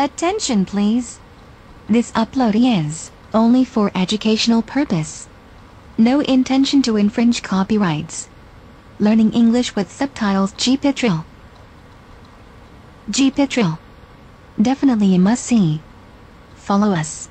Attention please. This upload is only for educational purpose. No intention to infringe copyrights. Learning English with subtitles G-Pitril. G-Pitril. Definitely a must-see. Follow us.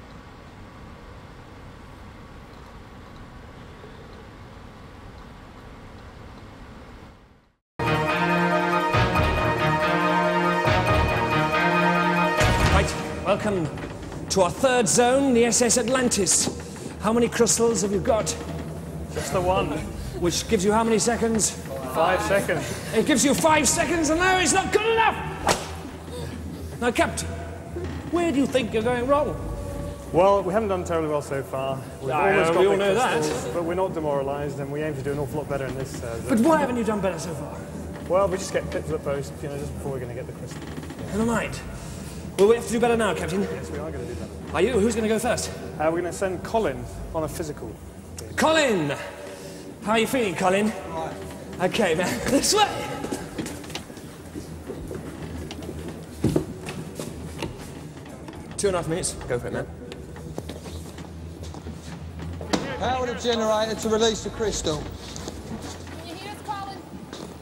Welcome to our third zone, the SS Atlantis. How many crystals have you got? Just the one. Which gives you how many seconds? Five seconds. It gives you five seconds, and no, it's not good enough! Now, Captain, where do you think you're going wrong? Well, we haven't done terribly well so far. We've I almost know, got we all know that. But we're not demoralised, and we aim to do an awful lot better in this. Uh, But why haven't you done better so far? Well, we just get pipped to the post, you know, just before we're going to get the crystal. Never mind. Well, we have to do better now, Captain. Yes, we are going to do that. Are you? Who's going to go first? Uh, we're going to send Colin on a physical. Colin! How are you feeling, Colin? Right. Okay, man. This way! Two and a half minutes. Go for it, man. Power the generator to release the crystal. Can you hear us, Colin?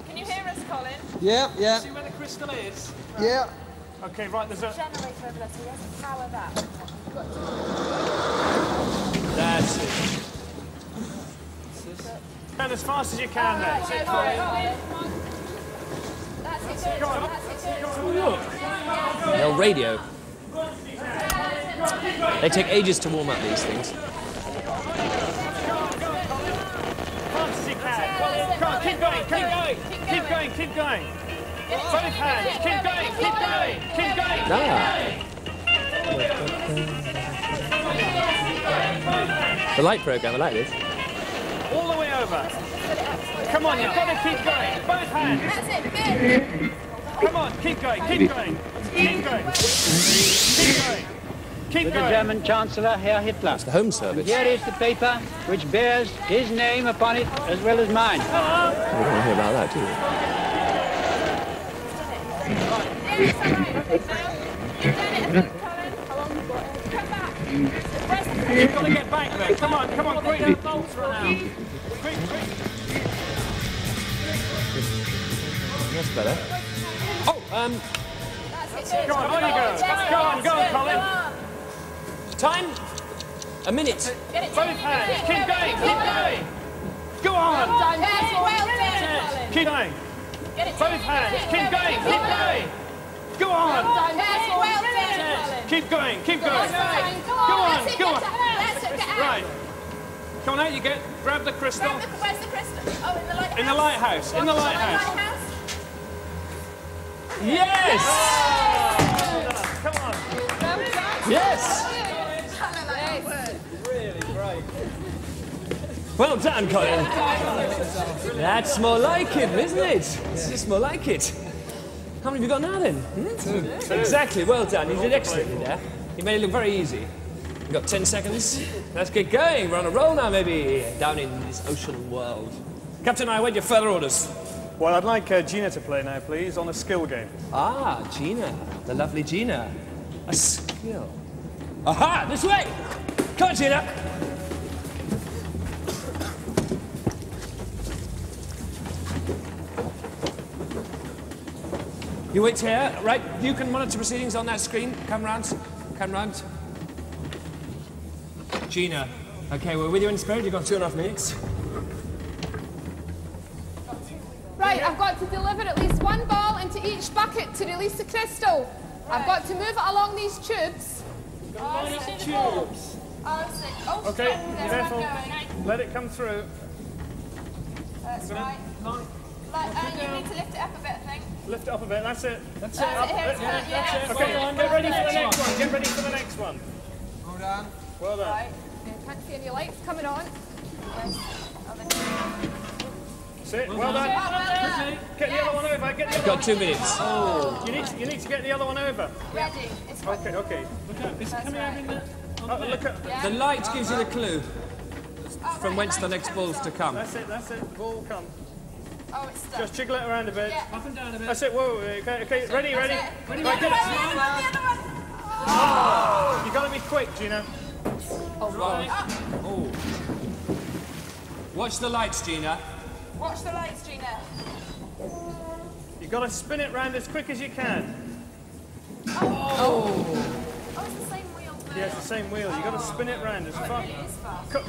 Can you hear us, Colin? Yep, yep, where the crystal is? yep. Okay, right, there's a... Generator over there, so we have to power that. That's it. Turn as fast as you can oh, then. That's it, Colin. That's it, good. That's. They'll radio. They take ages to warm up these things. fast as you can. Come on, keep going, keep going, keep going, keep going. Both hands, keep going, keep going, keep going. Ah. The light program, I like this. All the way over. Come on, you've got to keep going. Both hands. That's it. Come on, keep going, keep going, keep going, keep going, keep the going. German Chancellor, Herr Hitler. The home service. Here is the paper which bears his name upon it as well as mine. We don't want to hear about that, do we? Come on, come on. That's better. Oh, um, Go on, go. Go on, go on, Colin. time? A minute. Both hands. Keep going, keep going. Go on. Keep going. Get it Both hands. Keep going, keep going. Go on. Yes, well done, Colin. Keep going, keep going. Go on, go on. out. That's it, get out. Right. Come on out you get. Grab the crystal. Where's the crystal? Oh, in the lighthouse. In the lighthouse, in the lighthouse. lighthouse. Yes! Come on. Yes! Well done, Colin. That's more like it, isn't it? It's just more like it. How many have you got now then? Hmm? Exactly, well done. You did excellently there. You made it look very easy. You've got 10 seconds. Let's get going. We're on a roll now, maybe, down in this ocean world. Captain, I await your further orders. Well, I'd like uh, Gina to play now, please, on a skill game. Ah, Gina. The lovely Gina. A skill. Aha! This way! Come on, Gina! You wait here, right? You can monitor proceedings on that screen. Come round. Come round. Gina. Okay, we're with you in spirit. You've got two and a half minutes. Right, I've got to deliver at least one ball into each bucket to release the crystal. I've got to move it along these tubes. Tubes. Oh, Okay, stop. There's careful. one going. Let it come through. That's right. Like, uh, you need to lift it up a bit, I think. Lift it up a bit. That's it. That's That's it, here it's that, yeah. Okay, get ready for the next one. Get ready for the next one. Well done. Well done. Right, I can't see any lights coming on. Yes. Oh, this- Sit. Well done. Get the other one over. Get the other Got two minutes. You need to, you need to get the other one over. Ready. It's got Okay, okay. That's right. Uh, look at. The light gives you the clue Oh, from right, whence the next ball's to come. That's it. That's it. Ball come. Oh, it's stuck. Just jiggle it around a bit. Yeah. Up and down a bit. That's it. Whoa. Okay. Okay. Ready. Ready. That's it. Ready. Right, get it. the other one. Oh, You've got to be quick, oh, Gina. Oh. Watch the lights, Gina. Watch the lights, Gina. You've got to spin it round as quick as you can. Oh, oh. it's the same wheel. Yeah, it's the same wheel. You've got to spin it round as fast. It is fast. Co-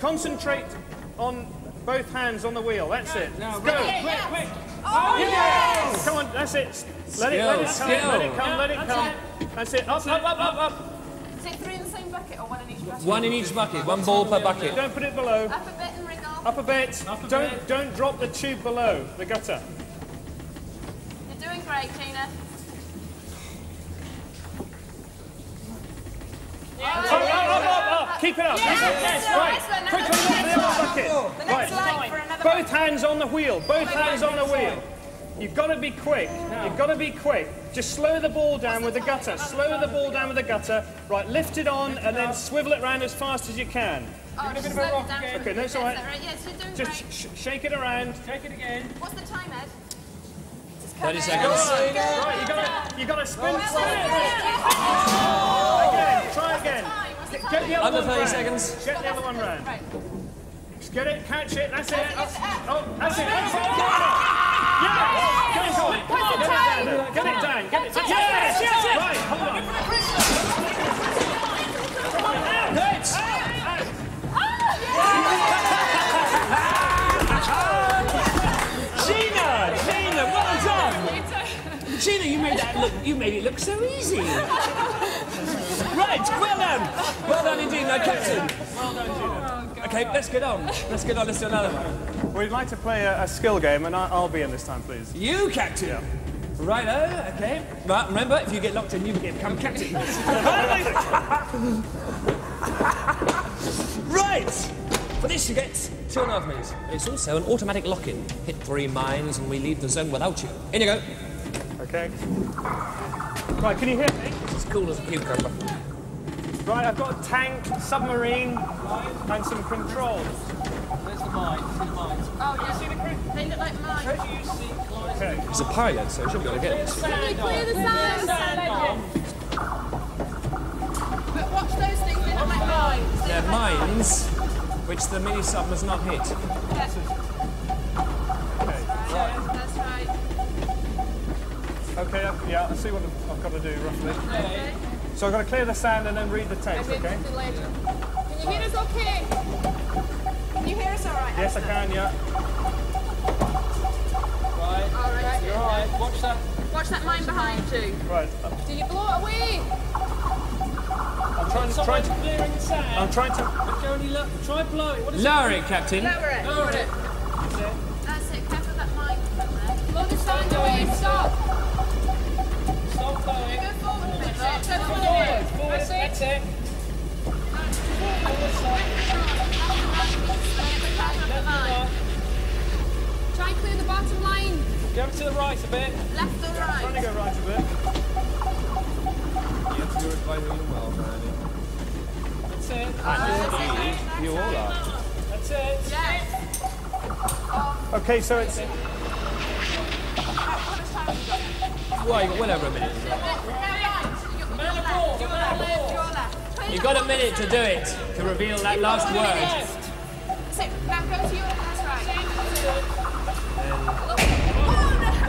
concentrate on both hands on the wheel. That's it. Now, Go. quick, quick, quick. Oh, oh yes! Come on, that's it. Let it, let it Skill, come, let it come, let it come. That's it. Up, up, up, up, up. Is it three in the same bucket or one in each bucket? One in each bucket, one ball per bucket. Don't put it below. Up a bit and wriggle. Up a bit. Up a don't bit. don't drop the tube below the gutter. You're doing great, Gina. Up, up, up, up, up. Keep it up. Yes, yes, right. yes, well, Quick now on the the next other bucket. Right. line for Both hands on the wheel. Both hands on the wheel. You've got to be quick. You've got to be quick. Just slow the ball down with the gutter. Slow the ball down with the gutter. Right, lift it on and then swivel it round as fast as you can. Oh, just slow it down. Okay, no, it's all right. That's Yes, you're doing Just great. sh- shake it around. Take it again. What's the time, Ed? 30 seconds. Right, you got to you got to spin. Spin it. Under 30 round. seconds. Get the other one round. Right. Get it, catch it. That's it. That's it, that's it. Oh, that's it. That's it. Yes. Go on. What's the Get it down. Get it down. Get it. That's it. Yes. Yes, yes. Right. Hold on. Gina! Gina, well done! Gina, you made that look, you made it look so easy. Right, well done. Well done indeed, now Captain. Okay, let's get on. Let's get on, let's do another one. We'd like to play a, a skill game, and I, I'll be in this time, please. You, Captain. Righto, okay. Right, remember, if you get locked in, you become captain. right! For this, you get two and a half minutes. It's also an automatic lock-in. Hit three mines and we leave the zone without you. In you go. Okay. Right, can you hear me? It's as cool as a cucumber. Right, I've got a tank, submarine, and some controls. There's the mines, oh, yeah. see the crew. They look like mine. Okay. He's a pilot, so he should be able to get this. Can you clear the sand? But watch those things, they look like mine. They They're look like mine. mines, which the mini sub must not hit. Yes. Okay. That's right. Okay, yeah, I see what I've- I've got to do roughly. So I've got to clear the sand and then read the text, Okay. okay? Can you hear us okay? Can you hear us all right? Yes, I can, yeah. All right. All right, watch that. Watch that mine behind you. Right. Do you blow it away? I'm trying to, trying to, clearing the sand. I'm trying to, But only look, try blow it. What is Lower it, Captain. Lower it. Lower it. That's it. Careful that mine. Blow the sand away. Stop. Stop forward. Try and clear the bottom line. Go over to the right a bit. Left or right? trying to go right a bit. You have to do it by the well, Randy. That's it. Uh, you all are. That's it. Yes. Okay, so it's, Well, you got a minute. You've got a minute to do it, to reveal that last word. So, now go to your left, right.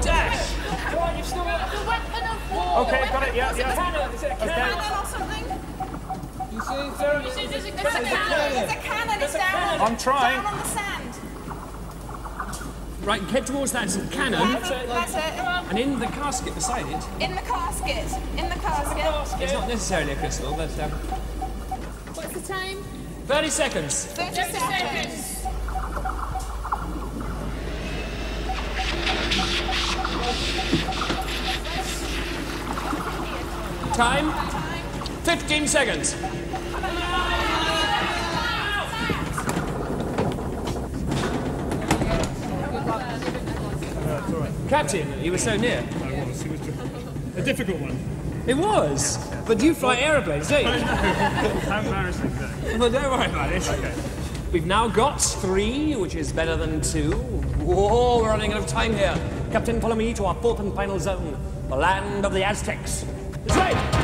Dash! Come on, you've got The weapon of war. okay, got it, yeah, yeah. cannon. Is it a cannon? Cannon or something? You see, there it is. There's a cannon. There's a cannon. It's down. I'm trying. Down on the sand. Right, head towards that cannon, That's it. and in the casket beside it, In the casket. In the casket. it's not necessarily a crystal, but um, What's the time? 30 seconds. 30 seconds. Time? 15 seconds. Captain, you were so near. I was. It was a difficult one. It was. But do you fly aeroplanes, don't you? How embarrassing that? well, don't worry about it. Okay. We've now got three, which is better than two. Whoa, we're running out of time here. Captain, follow me to our fourth and final zone, the land of the Aztecs. This way!